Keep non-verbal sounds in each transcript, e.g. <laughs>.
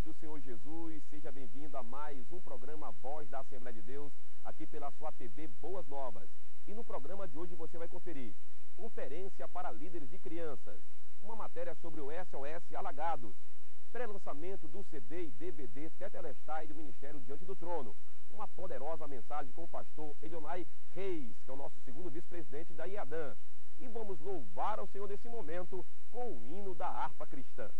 paz do Senhor Jesus, seja bem-vindo a mais um programa Voz da Assembleia de Deus, aqui pela sua TV Boas Novas. E no programa de hoje você vai conferir Conferência para Líderes de Crianças, uma matéria sobre o SOS Alagados, pré-lançamento do CD e DVD Tetelestai do Ministério Diante do Trono, uma poderosa mensagem com o pastor Elionai Reis, que é o nosso segundo vice-presidente da IADAN. E vamos louvar ao Senhor nesse momento com o hino da harpa cristã.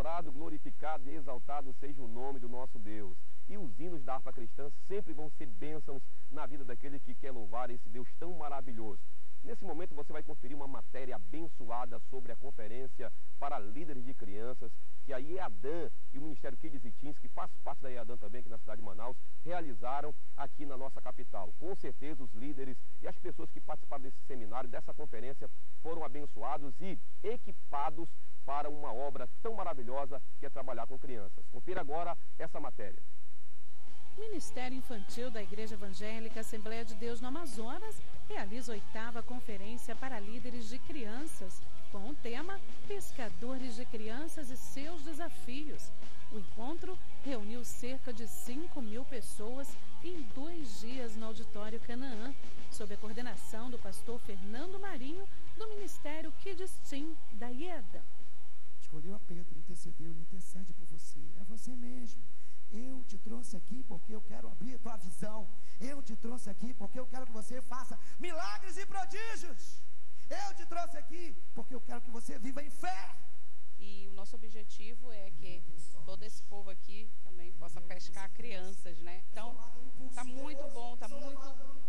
Adorado, glorificado e exaltado seja o nome do nosso Deus. E os hinos da harpa cristã sempre vão ser bênçãos na vida daquele que quer louvar esse Deus tão maravilhoso. Nesse momento você vai conferir uma matéria abençoada sobre a conferência para líderes de crianças que a IADAN e o Ministério Kids e Teens, que faz parte da IADAN também aqui na cidade de Manaus, realizaram aqui na nossa capital. Com certeza os líderes e as pessoas que participaram desse seminário, dessa conferência, foram abençoados e equipados para uma obra tão maravilhosa que é trabalhar com crianças. Confira agora essa matéria. Ministério Infantil da Igreja Evangélica Assembleia de Deus no Amazonas realiza a oitava conferência para líderes de crianças, com o tema Pescadores de Crianças e seus Desafios. O encontro reuniu cerca de 5 mil pessoas em dois dias no Auditório Canaã, sob a coordenação do pastor Fernando Marinho, do Ministério Kids Team da IEDA. Escolheu a Pedro, intercedeu, ele intercede por você. É você mesmo. Eu te trouxe aqui porque eu quero abrir a tua visão. Eu te trouxe aqui porque eu quero que você faça milagres e prodígios. Eu te trouxe aqui porque eu quero que você viva em fé. E o nosso objetivo é que todo esse povo aqui também possa pescar crianças, né? Então, tá muito bom, tá muito,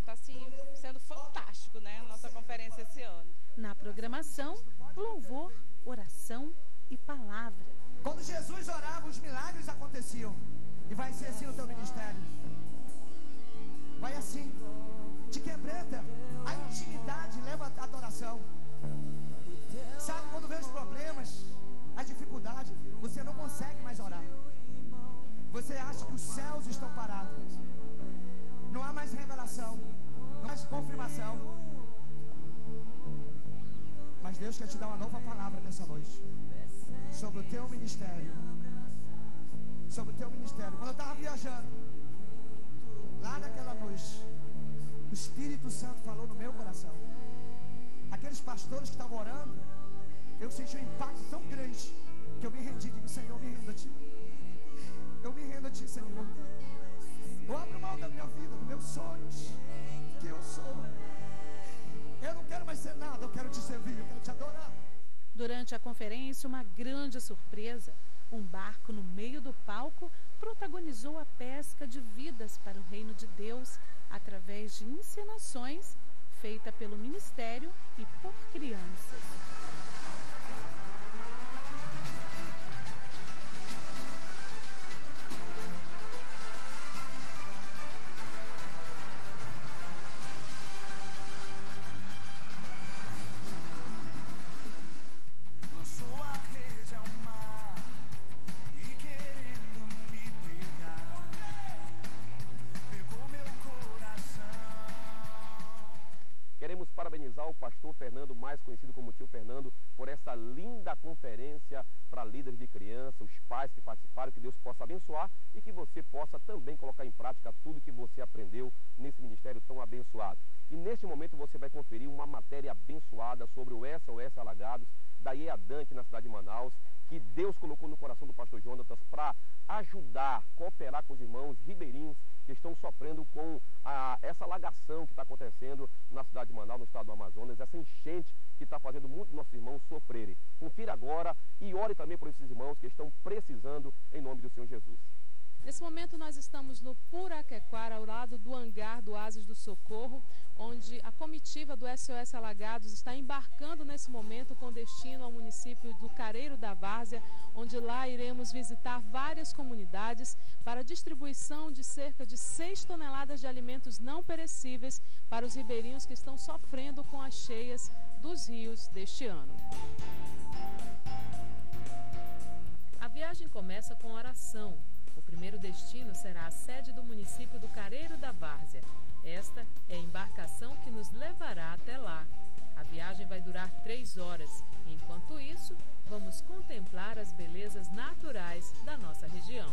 tá assim, sendo fantástico, né? A nossa conferência esse ano. Na programação, louvor, oração e palavra. Quando Jesus orava, os milagres aconteciam. E vai ser assim no teu ministério. Vai assim. Te quebranta. A intimidade leva a adoração. Sabe quando vem os problemas, a dificuldade, você não consegue mais orar. Você acha que os céus estão parados. Não há mais revelação. Não há mais confirmação. Mas Deus quer te dar uma nova palavra nessa noite. Sobre o teu ministério. Sobre o teu ministério. Quando eu estava viajando, lá naquela noite, o Espírito Santo falou no meu coração. Aqueles pastores que estavam orando, eu senti um impacto tão grande que eu me rendi. Digo, Senhor, me rendo a ti. Eu me rendo a ti, Senhor. Eu abro mão da minha vida, dos meus sonhos, que eu sou. Eu não quero mais ser nada, eu quero te servir, eu quero te adorar. Durante a conferência, uma grande surpresa. Um barco no meio do palco protagonizou a pesca de vidas para o reino de Deus através de encenações feita pelo ministério e por crianças. Pastor Fernando, mais conhecido como tio Fernando, por essa linda conferência para líderes de criança, os pais que participaram, que Deus possa abençoar e que você possa também colocar em prática tudo que você aprendeu nesse ministério tão abençoado. E neste momento você vai conferir uma matéria abençoada sobre o SOS Alagados, da IEADAN aqui na cidade de Manaus, que Deus colocou no coração do pastor Jonatas para ajudar, cooperar com os irmãos ribeirinhos que estão sofrendo com a, essa alagação que está acontecendo na cidade de Manaus, no estado do Amazonas, essa enchente que está fazendo muitos nossos irmãos sofrerem. Confira agora e ore também por esses irmãos que estão precisando em nome do Senhor Jesus. Nesse momento nós estamos no Puraquequara, ao lado do hangar do Asas do Socorro, onde a comitiva do SOS Alagados está embarcando nesse momento com destino ao município do Careiro da Várzea, onde lá iremos visitar várias comunidades para distribuição de cerca de 6 toneladas de alimentos não perecíveis para os ribeirinhos que estão sofrendo com as cheias dos rios deste ano. A viagem começa com oração. O primeiro destino será a sede do município do Careiro da Várzea. Esta é a embarcação que nos levará até lá. A viagem vai durar três horas. Enquanto isso, vamos contemplar as belezas naturais da nossa região.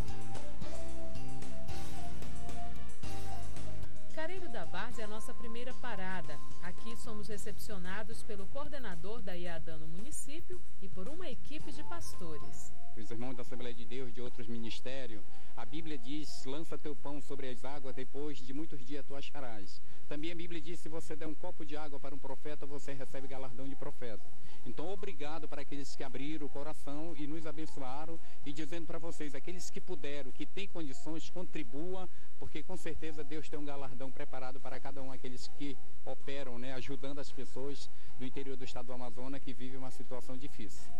Careiro da Várzea é a nossa primeira parada. Aqui somos recepcionados pelo coordenador da IADAN no município e por uma equipe de pastores. Os irmãos da Assembleia de Deus, de outros ministérios, a Bíblia diz: lança teu pão sobre as águas, depois de muitos dias tu acharás. Também a Bíblia diz: se você der um copo de água para um profeta, você recebe galardão de profeta. Então, obrigado para aqueles que abriram o coração e nos abençoaram, e dizendo para vocês: aqueles que puderam, que têm condições, contribua, porque com certeza Deus tem um galardão preparado para cada um, aqueles que operam, né, ajudando as pessoas do interior do estado do Amazonas que vivem uma situação difícil.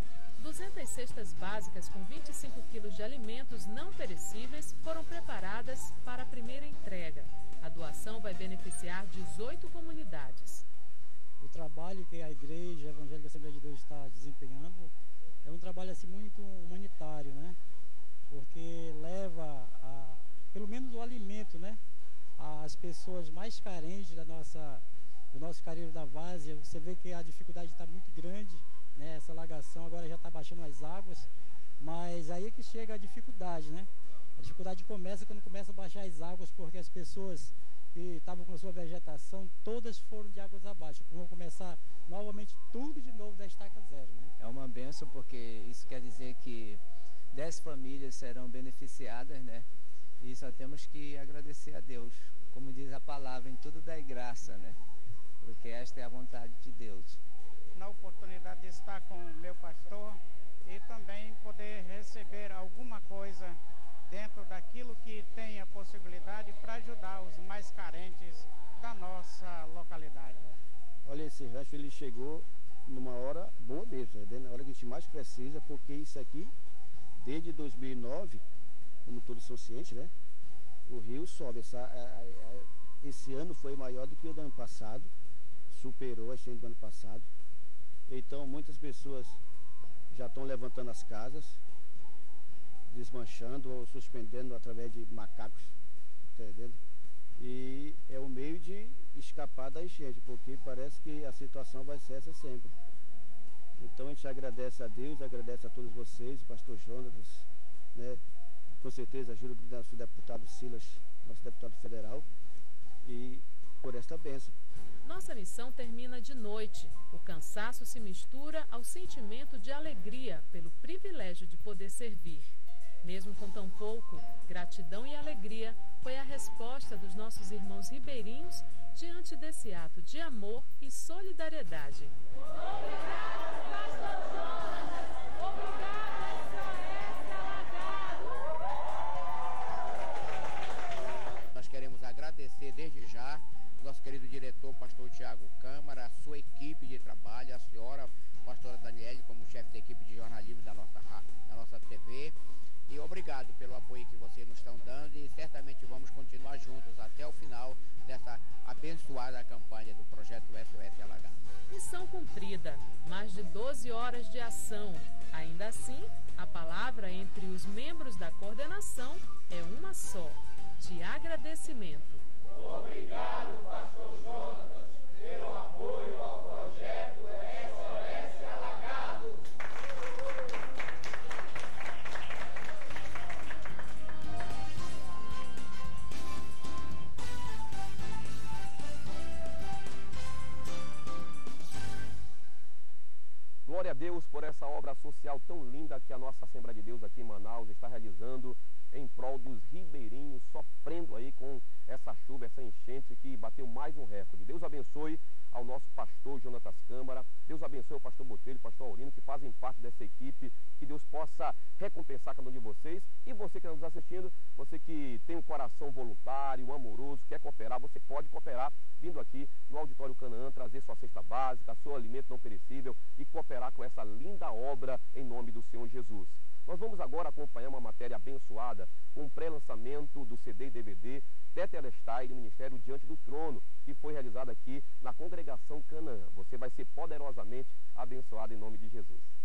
200 cestas básicas com 25 quilos de alimentos não perecíveis foram preparadas para a primeira entrega. A doação vai beneficiar 18 comunidades. o trabalho que a Igreja Evangélica Assembleia de Deus está desempenhando é um trabalho assim muito humanitário, né? Porque leva a, pelo menos o alimento, né? Às pessoas mais carentes da nossa, do nosso careiro da várzea. Você vê que a dificuldade está muito grande, né? Essa alagação agora já está baixando as águas, mas aí que chega a dificuldade, né? A dificuldade começa quando começa a baixar as águas, porque as pessoas que estavam com a sua vegetação, todas foram de águas abaixo. Vão começar novamente tudo de novo da estaca zero, né? É uma benção porque isso quer dizer que 10 famílias serão beneficiadas, né? E só temos que agradecer a Deus. Como diz a palavra, em tudo dai graça, né? Porque esta é a vontade de Deus. Na oportunidade de estar com o meu pastor e também poder receber alguma coisa dentro daquilo que tem a possibilidade para ajudar os mais carentes da nossa localidade. Olha, esse rancho ele chegou numa hora boa mesmo, né? na hora que a gente mais precisa, porque isso aqui, desde 2009, como todos são cientes, né? O rio sobe. Essa, a, a, esse ano foi maior do que o do ano passado, superou a enchente do ano passado. Então muitas pessoas já estão levantando as casas, desmanchando ou suspendendo através de macacos, tá entendendo? E é o meio de escapar da enchente, porque parece que a situação vai ser essa sempre. Então a gente agradece a Deus, agradece a todos vocês, o pastor Jonas, né? com certeza ajuda do nosso deputado Silas, nosso deputado federal, e por esta bênção. Nossa missão termina de noite. O cansaço se mistura ao sentimento de alegria pelo privilégio de poder servir. Mesmo com tão pouco, gratidão e alegria foi a resposta dos nossos irmãos ribeirinhos diante desse ato de amor e solidariedade. Obrigado, Pastor Jonas! Obrigado, Nós queremos agradecer desde já nosso querido diretor, pastor Tiago Câmara, a sua equipe de trabalho, a senhora, pastora Daniele, como chefe da equipe de jornalismo da nossa, da nossa TV. E obrigado pelo apoio que vocês nos estão dando e certamente vamos continuar juntos até o final dessa abençoada campanha do projeto SOS Alagado. Missão cumprida, mais de 12 horas de ação. Ainda assim, a palavra entre os membros da coordenação é uma só, de agradecimento. Glória a Deus por essa obra social tão linda que a nossa Assembleia de Deus aqui em Manaus está realizando em prol dos ribeirinhos, sofrendo aí com essa chuva, essa enchente que bateu mais um recorde. Deus abençoe ao nosso pastor Jonatas Câmara, Deus abençoe ao pastor Botelho, o pastor Aurino, que fazem parte dessa equipe, que Deus possa recompensar cada um de vocês. E você que está nos assistindo, você que tem um coração voluntário, amoroso, quer cooperar, você pode cooperar vindo aqui no Auditório Canaã, trazer sua cesta básica, seu alimento não perecível e cooperar com essa linda obra em nome do Senhor Jesus. Nós vamos agora acompanhar uma matéria abençoada com o pré-lançamento do CD e DVD Tetelestai do Ministério Diante do Trono, que foi realizado aqui na congregação Canaã. Você vai ser poderosamente abençoado em nome de Jesus.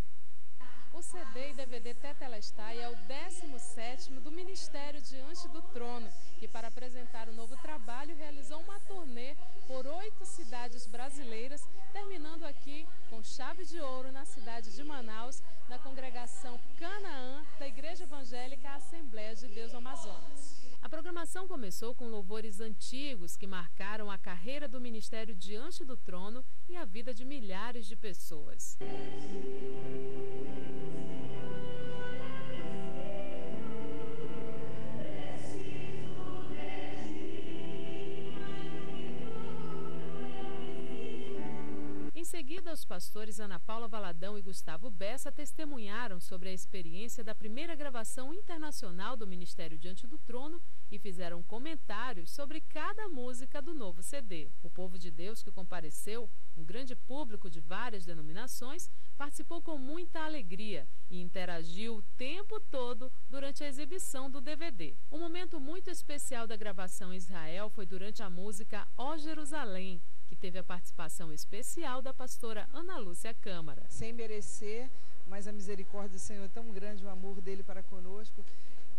O CD e DVD Tetelestai é o 17º do Ministério Diante do Trono, que para apresentar o novo trabalho realizou uma turnê por oito cidades brasileiras, terminando aqui com chave de ouro na cidade de Manaus, na congregação Canaã da Igreja Evangélica Assembleia de Deus Amazonas. A programação começou com louvores antigos que marcaram a carreira do ministério diante do trono e a vida de milhares de pessoas. Em seguida, os pastores Ana Paula Valadão e Gustavo Bessa testemunharam sobre a experiência da primeira gravação internacional do Ministério Diante do Trono e fizeram comentários sobre cada música do novo CD. O povo de Deus que compareceu, um grande público de várias denominações, participou com muita alegria e interagiu o tempo todo durante a exibição do DVD. Um momento muito especial da gravação em Israel foi durante a música Ó Jerusalém, que teve a participação especial da pastora Ana Lúcia Câmara. Sem merecer, mas a misericórdia do Senhor é tão grande, o amor dele para conosco,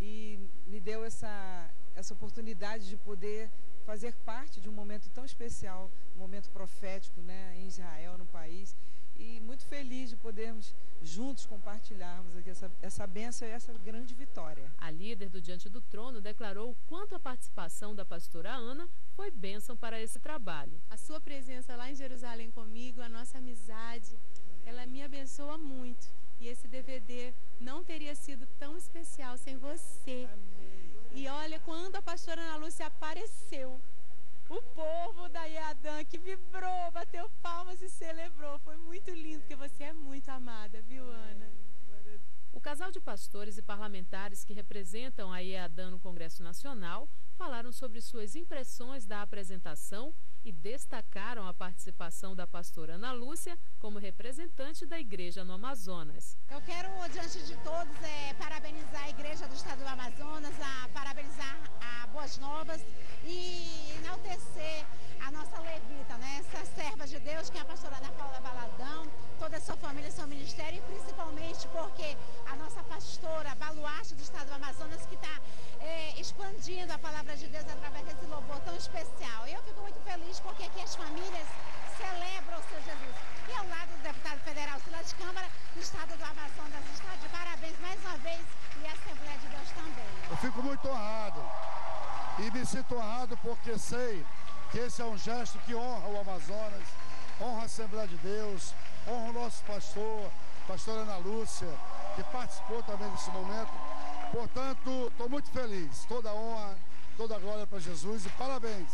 e me deu essa, essa oportunidade de poder fazer parte de um momento tão especial, um momento profético né, em Israel, no país, e muito feliz de podermos juntos compartilharmos aqui essa, essa bênção e essa grande vitória. A líder do Diante do Trono declarou o quanto a participação da pastora Ana foi bênção para esse trabalho. A sua presença lá em Jerusalém comigo, a nossa amizade, ela me abençoa muito. E esse DVD não teria sido tão especial sem você. E olha, quando a pastora Ana Lúcia apareceu, o povo da Iadan que vibrou, bateu palmas e celebrou. Foi muito lindo, porque você é muito amada, viu, Ana? O casal de pastores e parlamentares que representam a IEADAN no Congresso Nacional falaram sobre suas impressões da apresentação e destacaram a participação da pastora Ana Lúcia como representante da igreja no Amazonas. Eu quero, diante de todos, é, parabenizar a igreja do estado do Amazonas, a parabenizar a Boas Novas e enaltecer a nossa levita, né? essa serva de Deus, que é a pastora Ana Paula Valadão, toda a sua família, seu ministério, e principalmente porque a nossa pastora, baluarte do estado do Amazonas, que está é, expandindo a palavra de Deus através desse louvor tão especial. Eu fico muito feliz porque aqui as famílias celebram o seu Jesus. E ao lado do deputado federal Silas de Câmara, do estado do Amazonas, está de parabéns mais uma vez e a Assembleia de Deus também. Eu fico muito honrado e me sinto honrado porque sei que esse é um gesto que honra o Amazonas, honra a Assembleia de Deus, honra o nosso pastor, pastora Ana Lúcia, que participou também desse momento. Portanto, estou muito feliz. Toda honra, toda glória para Jesus e parabéns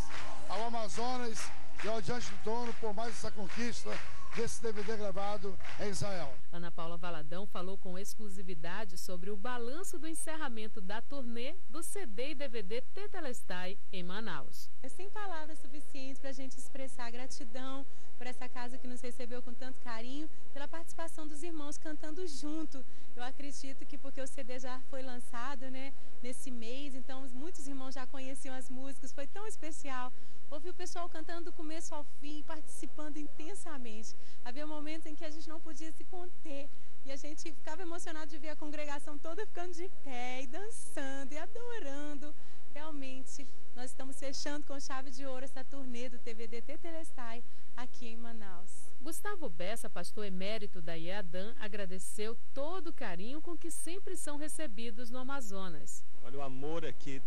ao Amazonas e ao Diante do Trono por mais essa conquista desse DVD gravado em Israel. Ana Paula Valadão falou com exclusividade sobre o balanço do encerramento da turnê do CD e DVD Tetelestai em Manaus. É sem palavras suficientes para a gente expressar gratidão por essa casa que nos recebeu com tanto carinho, pela participação dos irmãos cantando junto. Eu acredito que porque o CD já foi lançado, né, nesse mês, então muitos irmãos já conheciam as músicas, foi tão especial. Ouvir o pessoal cantando do começo ao fim, participando intensamente. Havia momentos em que a gente não podia se conter e a gente ficava emocionado de ver a congregação toda ficando de pé e dançando e adorando. Realmente, nós estamos fechando com chave de ouro essa turnê do TVD Tetelestai aqui em Manaus. Gustavo Bessa, pastor emérito da IEADAN, agradeceu todo o carinho com que sempre são recebidos no Amazonas. Olha, o amor aqui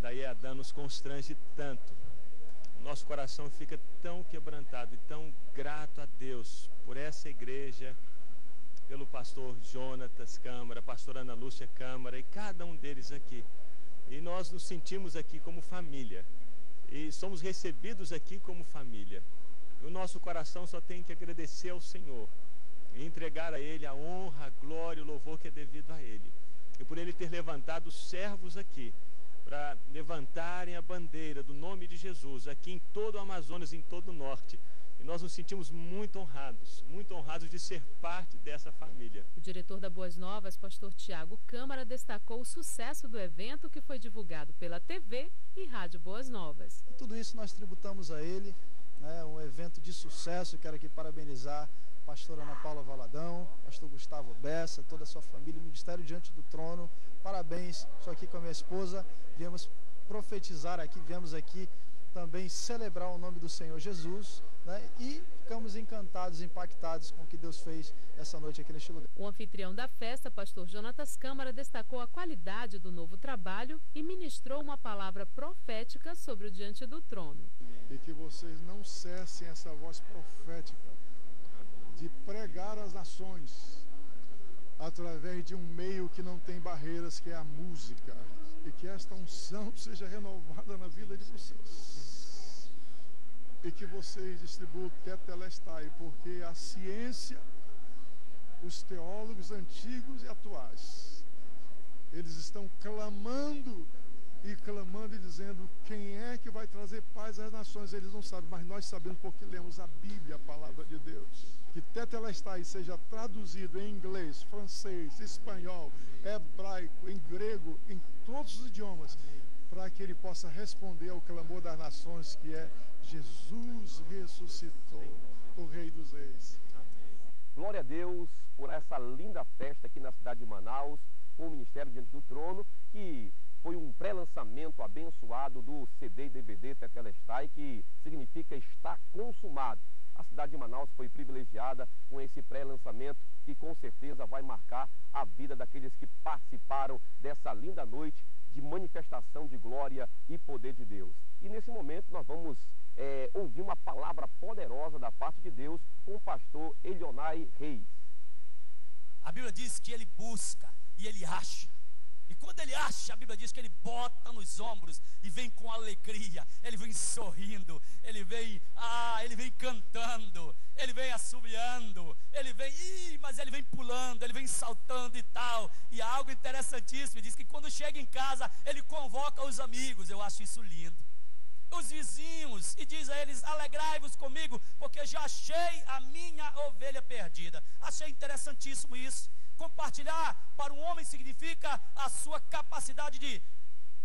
da IEADAN nos constrange tanto. Nosso coração fica tão quebrantado e tão grato a Deus por essa igreja, pelo pastor Jonatas Câmara, pastor Ana Lúcia Câmara e cada um deles aqui. E nós nos sentimos aqui como família. E somos recebidos aqui como família. E o nosso coração só tem que agradecer ao Senhor e entregar a Ele a honra, a glória, o louvor que é devido a Ele. E por Ele ter levantado servos aqui para levantarem a bandeira do nome de Jesus aqui em todo o Amazonas, em todo o Norte. E nós nos sentimos muito honrados, muito honrados de ser parte dessa família. O diretor da Boas Novas, pastor Tiago Câmara, destacou o sucesso do evento que foi divulgado pela TV e Rádio Boas Novas. Tudo isso nós tributamos a ele, né, um evento de sucesso. Quero aqui parabenizar a pastora Ana Paula Valadão, pastor Gustavo Bessa, toda a sua família, o Ministério Diante do Trono. Parabéns, estou aqui com a minha esposa, viemos profetizar aqui, viemos aqui também celebrar o nome do Senhor Jesus né? e ficamos encantados, impactados com o que Deus fez essa noite aqui neste lugar. O anfitrião da festa, pastor Jonatas Câmara, destacou a qualidade do novo trabalho e ministrou uma palavra profética sobre o Diante do Trono. E que vocês não cessem essa voz profética de pregar às nações através de um meio que não tem barreiras, que é a música. E que esta unção <laughs> seja renovada na vida de vocês. E que vocês distribuam Tetelestai, porque a ciência, os teólogos antigos e atuais, eles estão clamando e clamando e dizendo quem é que vai trazer paz às nações. Eles não sabem, mas nós sabemos porque lemos a Bíblia, a palavra de Deus. Que Tetelestai seja traduzido em inglês, francês, espanhol, hebraico, em grego, em todos os idiomas, para que ele possa responder ao clamor das nações, que é Jesus ressuscitou, o Rei dos Reis. Glória a Deus por essa linda festa aqui na cidade de Manaus, com o Ministério Diante do Trono, que foi um pré-lançamento abençoado do CD e DVD Tetelestai, que significa está consumado. A cidade de Manaus foi privilegiada com esse pré-lançamento que com certeza vai marcar a vida daqueles que participaram dessa linda noite de manifestação de glória e poder de Deus. E nesse momento nós vamos é, ouvir uma palavra poderosa da parte de Deus com o pastor Elionai Reis. A Bíblia diz que ele busca e ele acha. E quando ele acha, a Bíblia diz que ele bota nos ombros e vem com alegria, ele vem sorrindo, ele vem, ah, ele vem cantando, ele vem assobiando, ele vem, ih, mas ele vem pulando, ele vem saltando e tal. E algo interessantíssimo, diz que quando chega em casa, ele convoca os amigos. Eu acho isso lindo. Os vizinhos e diz a eles: Alegrai-vos comigo, porque já achei a minha ovelha perdida. Achei interessantíssimo isso. Compartilhar para um homem significa a sua capacidade de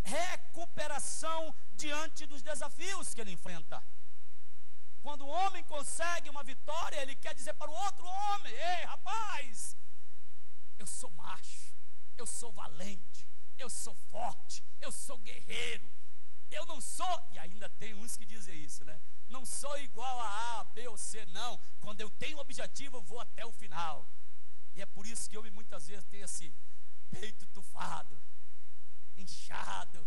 recuperação diante dos desafios que ele enfrenta. Quando o homem consegue uma vitória, ele quer dizer para o outro homem: Ei, rapaz, eu sou macho, eu sou valente, eu sou forte, eu sou guerreiro. Eu não sou, e ainda tem uns que dizem isso, né? Não sou igual a A, B ou C, não. Quando eu tenho um objetivo, eu vou até o final. E é por isso que eu muitas vezes tenho esse peito tufado, inchado,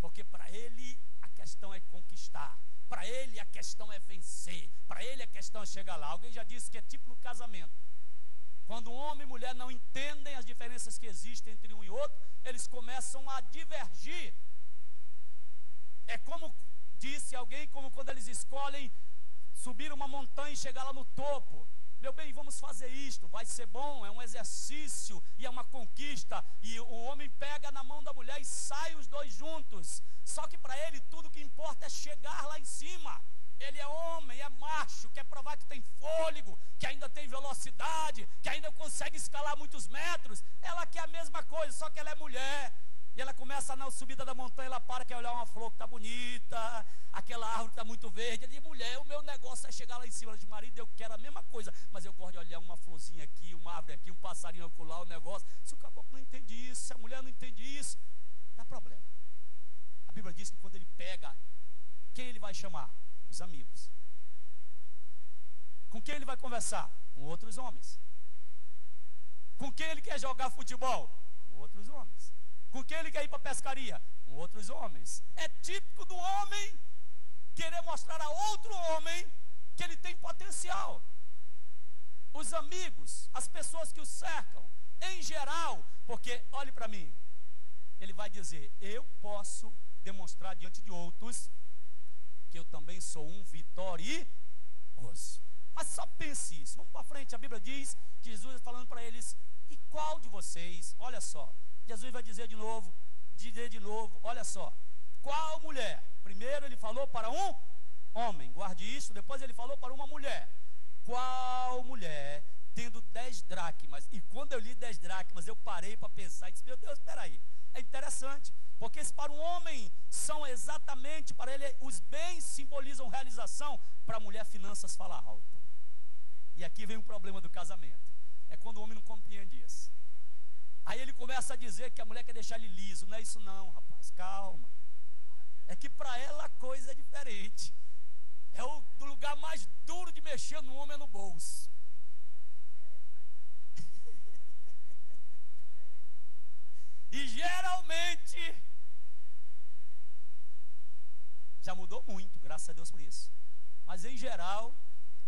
porque para ele a questão é conquistar, para ele a questão é vencer, para ele a questão é chegar lá. Alguém já disse que é tipo no casamento. Quando homem e mulher não entendem as diferenças que existem entre um e outro, eles começam a divergir. É como disse alguém, como quando eles escolhem subir uma montanha e chegar lá no topo. Meu bem, vamos fazer isto, vai ser bom, é um exercício e é uma conquista. E o homem pega na mão da mulher e sai os dois juntos. Só que para ele tudo que importa é chegar lá em cima. Ele é homem, é macho, quer provar que tem fôlego, que ainda tem velocidade, que ainda consegue escalar muitos metros. Ela quer a mesma coisa, só que ela é mulher. E ela começa na subida da montanha, ela para, quer olhar uma flor que está bonita, aquela árvore que está muito verde. Ele diz, mulher, o meu negócio é chegar lá em cima. de marido, eu quero a mesma coisa, mas eu gosto de olhar uma florzinha aqui, uma árvore aqui, um passarinho acolá, o um negócio. Se o caboclo não entende isso, se a mulher não entende isso, dá problema. A Bíblia diz que quando ele pega, quem ele vai chamar? Os amigos. Com quem ele vai conversar? Com outros homens. Com quem ele quer jogar futebol? Com outros homens. Com quem ele quer ir para a pescaria? Com outros homens. É típico do homem querer mostrar a outro homem que ele tem potencial. Os amigos, as pessoas que o cercam, em geral, porque olhe para mim, ele vai dizer: Eu posso demonstrar diante de outros que eu também sou um vitorioso. Mas só pense isso. Vamos para frente. A Bíblia diz Jesus falando para eles: E qual de vocês, olha só, Jesus vai dizer de novo, dizer de novo, olha só. Qual mulher? Primeiro ele falou para um homem, guarde isso. Depois ele falou para uma mulher. Qual mulher tendo dez dracmas? E quando eu li dez dracmas, eu parei para pensar e disse: Meu Deus, espera aí. É interessante, porque se para um homem são exatamente, para ele, os bens simbolizam realização, para a mulher, finanças fala alto. E aqui vem o problema do casamento. É quando o homem não compreende isso. Aí ele começa a dizer que a mulher quer deixar ele liso. Não é isso não, rapaz. Calma. É que para ela a coisa é diferente. É o do lugar mais duro de mexer no homem é no bolso. e geralmente já mudou muito, graças a Deus por isso. Mas em geral,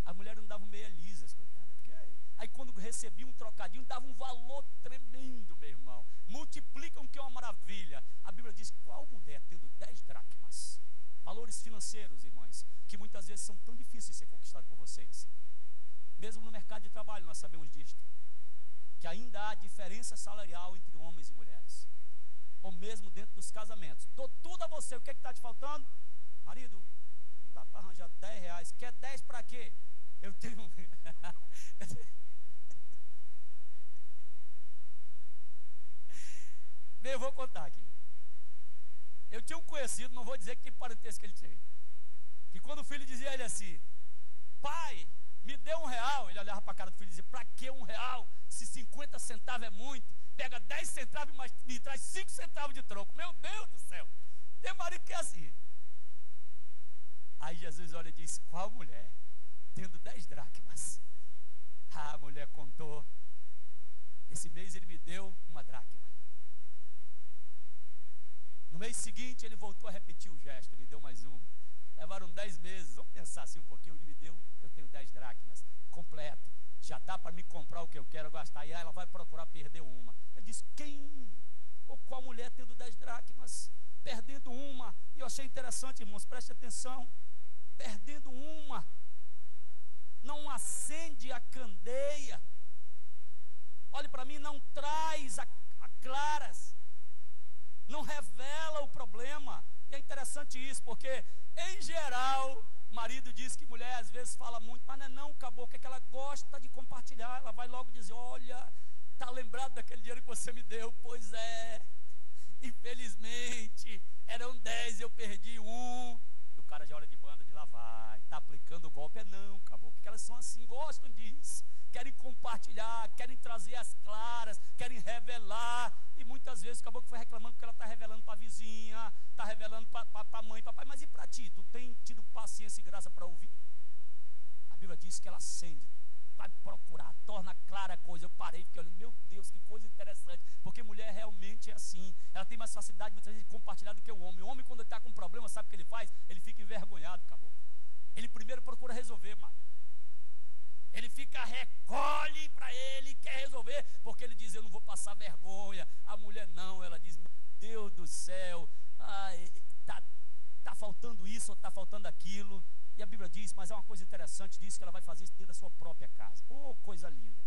a mulher não dava meia lisas, coitada. Porque aí quando recebia um trocadinho, dava um valor tremendo, meu irmão. Multiplicam que é uma maravilha. A Bíblia diz: qual mulher tendo dez dracmas? Valores financeiros, irmãos, que muitas vezes são tão difíceis de ser conquistados por vocês. Mesmo no mercado de trabalho, nós sabemos disto. Que ainda há diferença salarial entre homens e mulheres. Ou mesmo dentro dos casamentos. Dou tudo a você, o que é está te faltando? Marido, não dá para arranjar 10 reais. Quer 10 para quê? Eu tenho. <laughs> Bem, eu vou contar aqui. Eu tinha um conhecido, não vou dizer que parentesco que ele tinha. Que quando o filho dizia a ele assim: Pai, me dê um real. Ele olhava para a cara do filho e dizia: Para que um real? Se 50 centavos é muito, pega 10 centavos e me traz 5 centavos de troco. Meu Deus do céu. Tem marido que é assim. Aí Jesus olha e diz: Qual mulher, tendo 10 aumentou. Esse mês ele me deu uma dracma. No mês seguinte ele voltou a repetir o gesto, me deu mais um. Levaram dez meses, vamos pensar assim um pouquinho, ele me deu, eu tenho dez dracmas, completo. Já dá para me comprar o que eu quero gastar. E aí ela vai procurar perder uma. Eu disse, quem ou qual mulher tendo dez dracmas, perdendo uma? E eu achei interessante, irmãos, preste atenção. Perdendo uma, não acende a candeia. Olhe para mim, não traz a, a claras, não revela o problema. E é interessante isso, porque em geral, marido diz que mulher às vezes fala muito, mas não é não, que, é que ela gosta de compartilhar, ela vai logo dizer, olha, tá lembrado daquele dinheiro que você me deu? Pois é, infelizmente, eram dez, eu perdi um. Cara já olha de banda, de lá vai, tá aplicando o golpe, é não, acabou, porque elas são assim, gostam disso querem compartilhar, querem trazer as claras, querem revelar. E muitas vezes acabou que foi reclamando porque ela está revelando para a vizinha, está revelando para a mãe, papai. Mas e para ti? Tu tem tido paciência e graça para ouvir? A Bíblia diz que ela acende, vai procurar, torna clara a coisa. Eu parei porque olhando, meu Deus, que coisa interessante. Porque mulher realmente é assim. Ela tem mais facilidade muitas vezes de compartilhar do que o homem. O homem, quando está com um problema, sabe o que ele faz? Ele fica envergonhado, acabou. Ele primeiro procura resolver, mano. Ele fica, recolhe para ele, quer resolver, porque ele diz: Eu não vou passar vergonha. A mulher não, ela diz: Meu Deus do céu, ai, tá, tá faltando isso ou tá faltando aquilo. E a Bíblia diz, mas é uma coisa interessante, diz que ela vai fazer isso dentro da sua própria casa. Oh, coisa linda.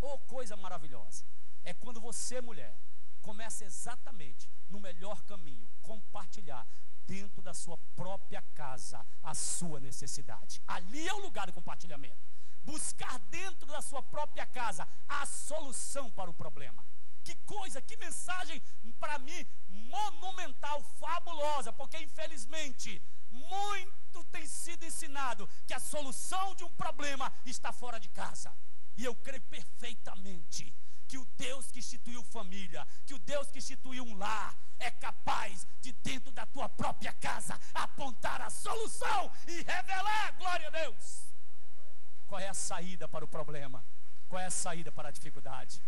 Oh, coisa maravilhosa. É quando você, mulher, começa exatamente no melhor caminho, compartilhar dentro da sua própria casa a sua necessidade. Ali é o lugar do compartilhamento buscar dentro da sua própria casa a solução para o problema. Que coisa, que mensagem para mim monumental, fabulosa, porque infelizmente muito tem sido ensinado que a solução de um problema está fora de casa. E eu creio perfeitamente que o Deus que instituiu família, que o Deus que instituiu um lar, é capaz de dentro da tua própria casa apontar a solução e revelar, glória a Deus. Qual é a saída para o problema? Qual é a saída para a dificuldade?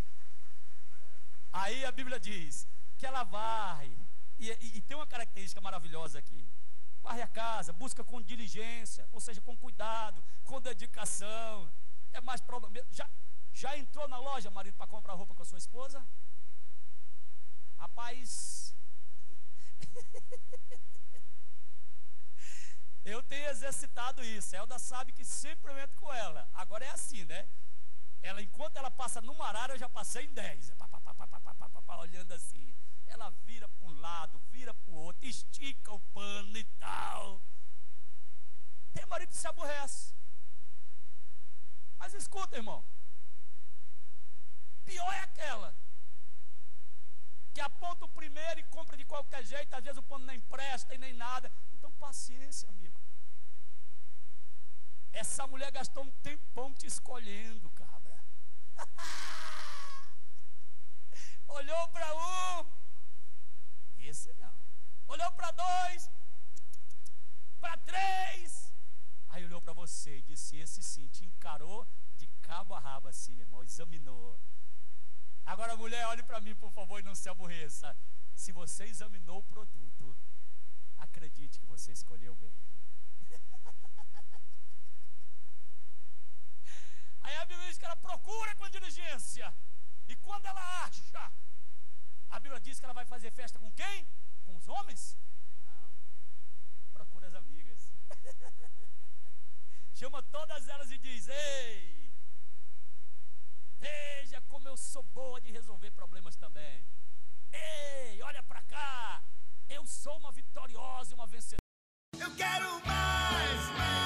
Aí a Bíblia diz que ela vai, e, e, e tem uma característica maravilhosa aqui: varre a casa, busca com diligência, ou seja, com cuidado, com dedicação. É mais problema. Já, já entrou na loja, marido, para comprar roupa com a sua esposa? Rapaz. <laughs> Eu tenho exercitado isso. Elda sabe que sempre eu entro com ela. Agora é assim, né? Ela, enquanto ela passa no arara, eu já passei em 10. Pá, pá, pá, olhando assim. Ela vira para um lado, vira para o outro, estica o pano e tal. Tem marido que se aborrece. Mas escuta, irmão. Pior é aquela que aponta o primeiro e compra de qualquer jeito, às vezes o pano nem presta e nem nada. Então, paciência, amigo. Essa mulher gastou um tempão te escolhendo, cabra. <laughs> Olhou para um, esse não. Olhou para dois, para três. Aí olhou para você e disse: Esse sim, te encarou de cabo a rabo assim, meu irmão, examinou. Agora, mulher, olhe para mim, por favor, e não se aborreça. Se você examinou o produto, acredite que você escolheu bem. <laughs> Aí a Bíblia diz que ela procura com diligência. E quando ela acha, a Bíblia diz que ela vai fazer festa com quem? Com os homens? Não. Procura as amigas. <laughs> Chama todas elas e diz: Ei, veja como eu sou boa de resolver problemas também. Ei, olha para cá. Eu sou uma vitoriosa e uma vencedora. Eu quero mais.